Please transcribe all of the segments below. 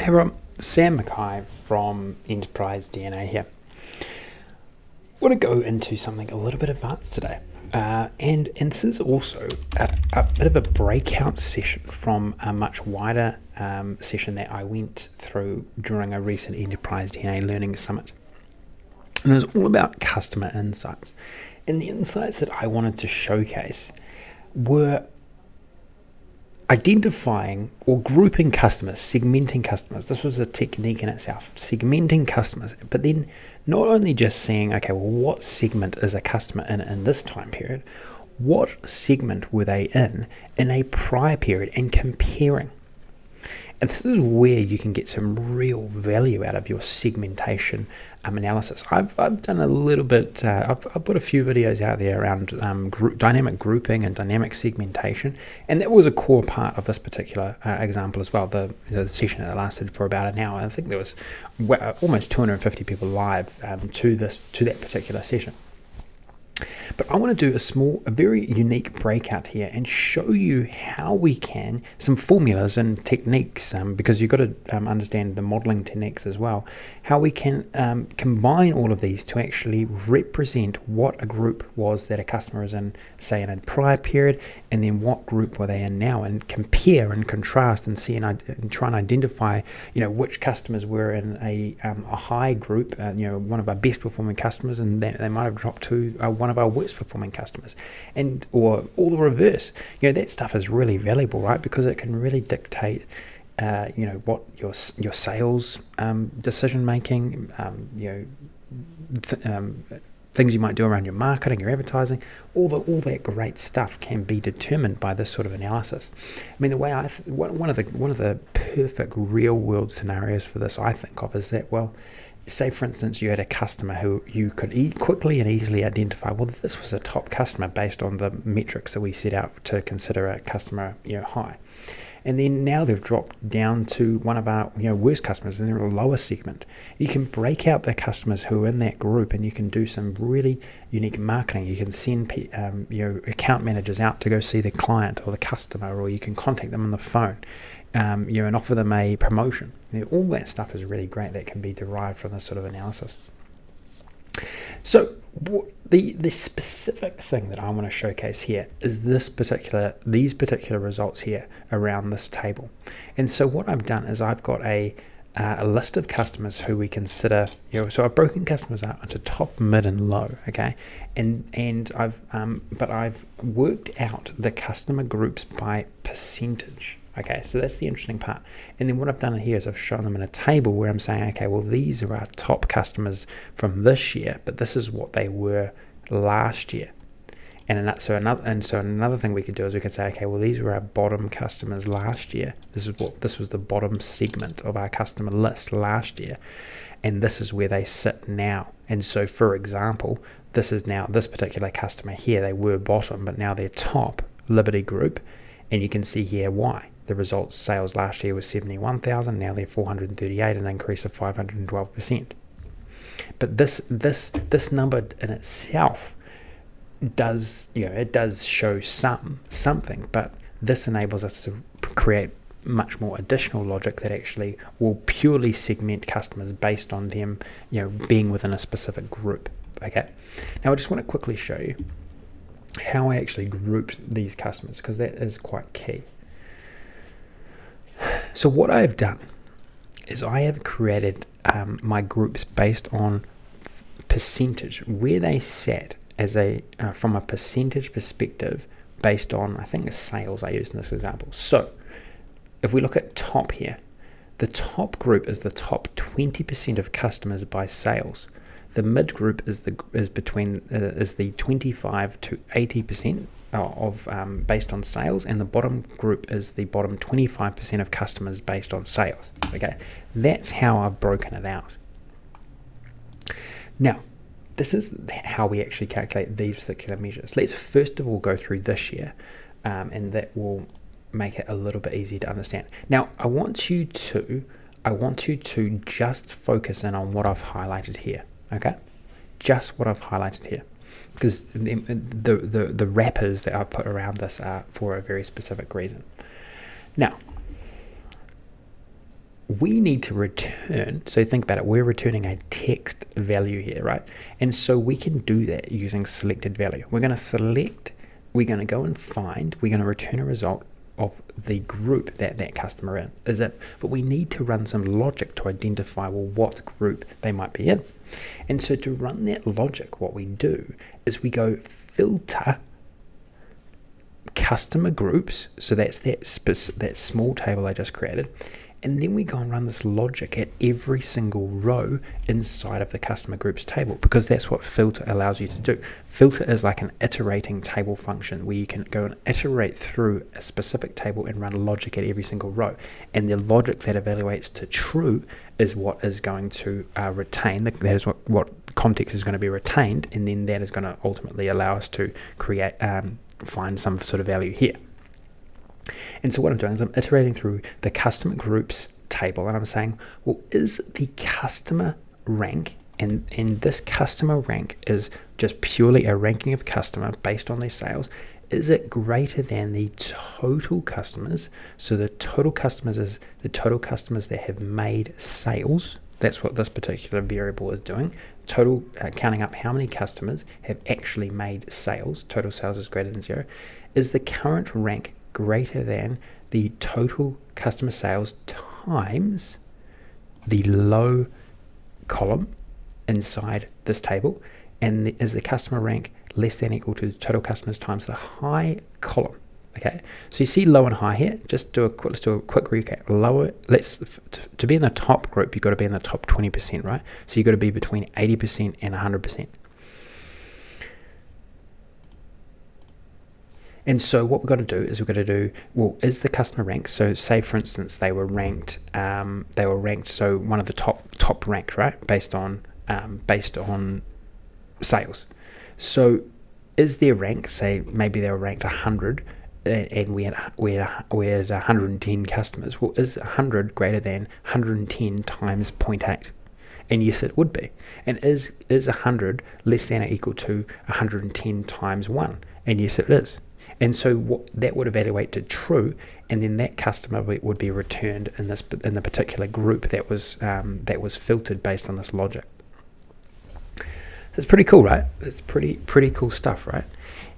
Hey everyone, Sam McKay from Enterprise DNA here. I want to go into something a little bit advanced today. Uh, and, and this is also a, a, bit of a breakout session from a much wider um, session that I went through during a recent Enterprise DNA Learning Summit. And it was all about customer insights. And the insights that I wanted to showcase were identifying or grouping customers, segmenting customers. This was a technique in itself, segmenting customers, but then not only just saying, okay, well, what segment is a customer in in this time period? What segment were they in in a prior period and comparing? And this is where you can get some real value out of your segmentation um, analysis. I've, I've done a little bit, uh, I've, I've, put a few videos out there around um, group, dynamic grouping and dynamic segmentation, and that was a core part of this particular uh, example as well. The, the session that lasted for about an hour. I think there was almost 250 people live um, to this to that particular session. But I want to do a small, a very unique breakout here and show you how we can, some formulas and techniques, um, because you've got to um, understand the modeling techniques as well, how we can um, combine all of these to actually represent what a group was that a customer is in, say, in a prior period, and then what group were they in now, and compare and contrast and see and, and try and identify, you know, which customers were in a, um, a high group, uh, you know, one of our best performing customers, and they, they might have dropped to uh, one of our worst performing customers, and or all the reverse. You know, that stuff is really valuable, right? Because it can really dictate uh, you know what your your sales um, decision making, um, you know, th- um, things you might do around your marketing, your advertising, all the all that great stuff can be determined by this sort of analysis. I mean, the way I one of the one of the perfect real world scenarios for this I think of is that well, say for instance you had a customer who you could e- quickly and easily identify well this was a top customer based on the metrics that we set out to consider a customer you know high. And then now they've dropped down to one of our you know worst customers and they're a lower segment. You can break out the customers who are in that group and you can do some really unique marketing. You can send um, you know account managers out to go see the client or the customer or you can contact them on the phone um, you know and offer them a promotion. You know, all that stuff is really great that can be derived from this sort of analysis. So the the specific thing that I want to showcase here is this particular these particular results here around this table. And so what I've done is I've got a uh, a list of customers who we consider, you know, so I've broken customers out into top, mid, and low, okay, and and I've um, but I've worked out the customer groups by percentage, Okay, so that's the interesting part. And then what I've done here is I've shown them in a table where I'm saying, okay, well, these are our top customers from this year, but this is what they were last year. And so another and so another thing we could do is we could say, okay, well, these were our bottom customers last year. This is what this was the bottom segment of our customer list last year, and this is where they sit now. And so, for example, this is now this particular customer here. They were bottom, but now they're top Liberty Group, and you can see here why the results sales last year was 71,000, now they're 438, an increase of 512%. But this this this number in itself does you know it does show some something, but this enables us to create much more additional logic that actually will purely segment customers based on them you know being within a specific group. Okay, now I just want to quickly show you how I actually group these customers because that is quite key. So what I've done is I have created um, my groups based on percentage, where they sat as a uh, from a percentage perspective based on I think sales I used in this example. So if we look at top here, the top group is the top 20% of customers by sales. The mid group is the is between uh, is the 25 to 80% uh, of um, based on sales, and the bottom group is the bottom 25% of customers based on sales. Okay, that's how I've broken it out. Now, this is how we actually calculate these particular measures. Let's first of all go through this year, um, and that will make it a little bit easier to understand. Now, I want you to I want you to just focus in on what I've highlighted here. Okay, just what I've highlighted here because the, the, the, the wrappers that I've put around this are for a very specific reason. Now, we need to return. So think about it. We're returning a text value here, right? And so we can do that using selected value. We're going to select, we're going to go and find, we're going to return a result of the group that that customer in, is it. But we need to run some logic to identify, well, what group they might be in. And so to run that logic, what we do is we go filter customer groups. So that's that, that small table I just created and then we go and run this logic at every single row inside of the customer groups table because that's what filter allows you to do. Filter is like an iterating table function where you can go and iterate through a specific table and run logic at every single row. And the logic that evaluates to true is what is going to uh, retain, that is what, what context is going to be retained, and then that is going to ultimately allow us to create, um, find some sort of value here. And so what I'm doing is I'm iterating through the customer groups table and I'm saying, well, is the customer rank and, and this customer rank is just purely a ranking of customer based on their sales. Is it greater than the total customers? So the total customers is the total customers that have made sales. That's what this particular variable is doing. Total uh, counting up how many customers have actually made sales. Total sales is greater than zero. Is the current rank greater than the total customer sales times the low column inside this table and is the customer rank less than equal to the total customers times the high column okay? So you see low and high here. Just do a quick let's do a quick recap. Lower let's to, to be in the top group you've got to be in the top 20% right? So you've got to be between 80% and 100% And so what we're going to do is we're going to do well is the customer rank. So say for instance they were ranked um, they were ranked so one of the top top ranked right based on um, based on sales. So is their rank say maybe they were ranked 100 and we had we had we had 110 customers. Well, is 100 greater than 110 times 0.8? And yes, it would be. And is is 100 less than or equal to 110 times 1? And yes, it is. And so what, that would evaluate to true, and then that customer would be returned in this in the particular group that was um, that was filtered based on this logic. It's pretty cool, right? It's pretty pretty cool stuff, right?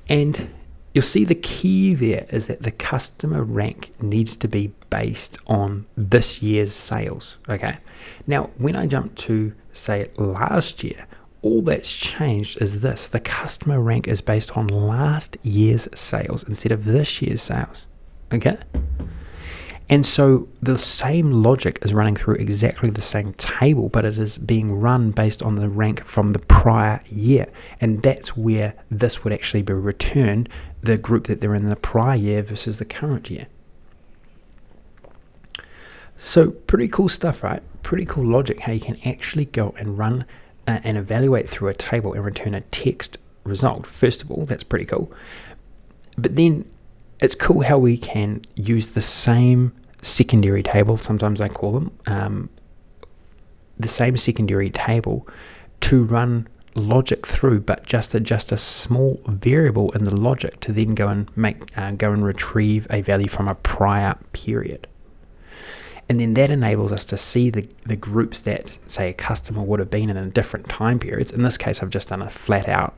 And you'll see the key there is that the customer rank needs to be based on this year's sales. Okay. Now, when I jump to say last year, all that's changed is this the customer rank is based on last year's sales instead of this year's sales. Okay? And so the same logic is running through exactly the same table, but it is being run based on the rank from the prior year. And that's where this would actually be returned the group that they're in the prior year versus the current year. So, pretty cool stuff, right? Pretty cool logic how you can actually go and run uh, and evaluate through a table and return a text result. First of all, that's pretty cool. But then it's cool how we can use the same secondary table, sometimes I call them, um, the same secondary table to run logic through, but just adjust a small variable in the logic to then go and make uh, go and retrieve a value from a prior period. And then that enables us to see the, the groups that, say, a customer would have been in in different time periods. In this case, I've just done a flat out,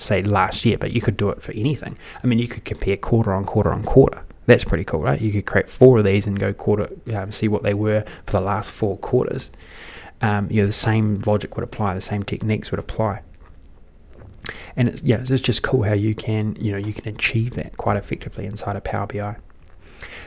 say, last year, but you could do it for anything. I mean, you could compare quarter on quarter on quarter. That's pretty cool, right? You could create four of these and go quarter, um, see what they were for the last four quarters. Um, you know, the same logic would apply, the same techniques would apply. And it's, yeah, it's just cool how you can, you know, you can achieve that quite effectively inside of Power BI.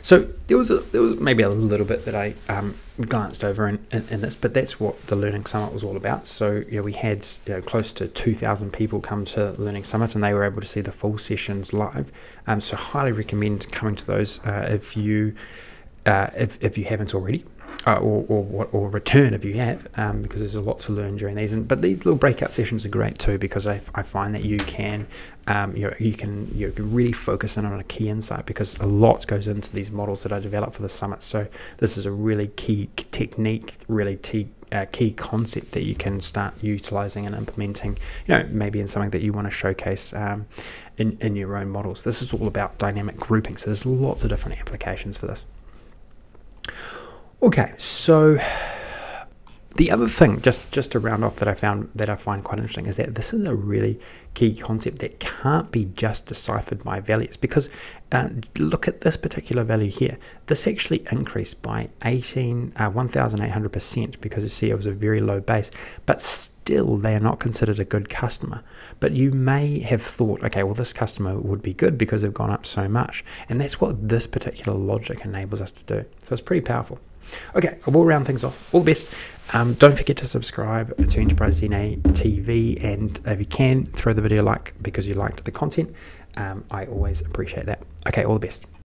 So there was a, there was maybe a little bit that I um, glanced over in, in, in, this, but that's what the Learning Summit was all about. So you know, we had you know, close to 2,000 people come to Learning Summit, and they were able to see the full sessions live. Um, so highly recommend coming to those uh, if you uh, if, if you haven't already uh, or, or, or return if you have, um, because there's a lot to learn during these. And but these little breakout sessions are great too because I, I find that you can um, you, know, you can you can really focus in on a key insight because a lot goes into these models that I develop for the summit. So this is a really key technique, really key uh, key concept that you can start utilizing and implementing. You know, maybe in something that you want to showcase um, in in your own models. This is all about dynamic grouping. So there's lots of different applications for this. Okay, so the other thing, just just to round off, that I found that I find quite interesting is that this is a really key concept that can't be just deciphered by values because uh, look at this particular value here. This actually increased by 18, uh, 1,800% because you see it was a very low base, but still they are not considered a good customer. But you may have thought, okay, well, this customer would be good because they've gone up so much. And that's what this particular logic enables us to do. So it's pretty powerful. Okay, I will round things off. All the best. Um, don't forget to subscribe to Enterprise DNA TV, and if you can, throw the video like because you liked the content. Um, I always appreciate that. Okay, all the best.